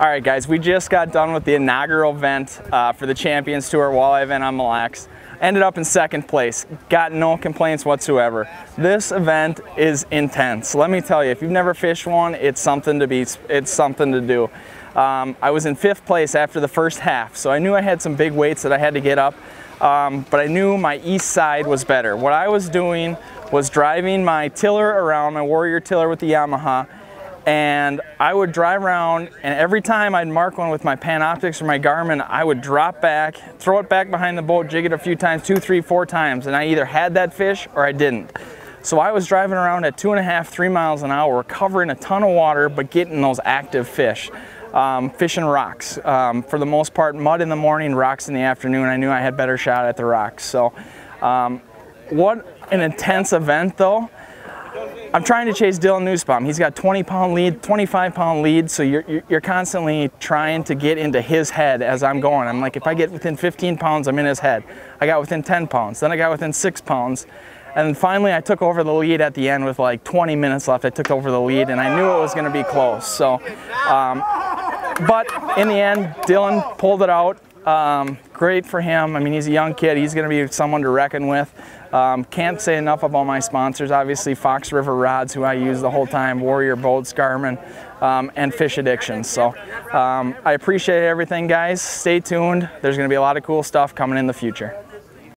All right, guys, we just got done with the inaugural event uh, for the Champions Tour Walleye event on Mille Lacs. Ended up in second place. Got no complaints whatsoever. This event is intense. Let me tell you, if you've never fished one, it's something to be. It's something to do. Um, I was in fifth place after the first half, so I knew I had some big weights that I had to get up. Um, but I knew my east side was better. What I was doing was driving my tiller around, my Warrior tiller with the Yamaha, and I would drive around and every time I'd mark one with my Panoptix or my Garmin, I would drop back, throw it back behind the boat, jig it a few times, two, three, four times, and I either had that fish or I didn't. So I was driving around at two and a half, three miles an hour, covering a ton of water, but getting those active fish. Um, fishing rocks. Um, for the most part, mud in the morning, rocks in the afternoon. I knew I had better shot at the rocks. So um, what an intense event though. I'm trying to chase Dylan Nussbaum. He's got 20 pound lead, 25 pound lead, so you're, you're constantly trying to get into his head as I'm going. I'm like, if I get within 15 pounds, I'm in his head. I got within 10 pounds, then I got within six pounds, and finally I took over the lead at the end with like 20 minutes left. I took over the lead and I knew it was gonna be close. So, um, but in the end, Dylan pulled it out. Um, great for him. I mean, he's a young kid. He's going to be someone to reckon with. Um, can't say enough about my sponsors. Obviously, Fox River Rods, who I use the whole time, Warrior Boats, Garmin, um, and Fish Addiction. So um, I appreciate everything, guys. Stay tuned. There's going to be a lot of cool stuff coming in the future.